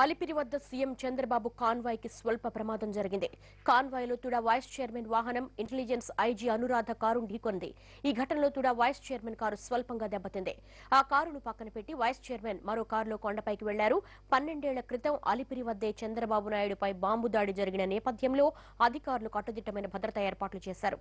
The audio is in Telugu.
అలిపిరి వద్ద సీఎం చంద్రబాబు కాన్వాయ్కి స్వల్ప ప్రమాదం జరిగింది. కాన్వాయ్లో తుడా వైస్ చైర్మన్ వాహనం ఇంటెలిజెన్స్ ఐజీ అనురాధ కారు ఢీకొంది. ఈ ఘటనలో తుడా వైస్ చైర్మన్ కారు స్వల్పంగా దెబ్బతింది. ఆ కారును పక్కన పెట్టి వైస్ చైర్మన్ మరో కారులో కొండపైకి వెళ్ళారు. పన్నెండేళ్ళ క్రితం అలిపిరి వద్దే చంద్రబాబు నాయుడుపై బాంబు దాడి జరిగిన నేపథ్యంలో అధికారులు కట్టుదిట్టమైన భద్రతా ఏర్పాట్లు చేశారు.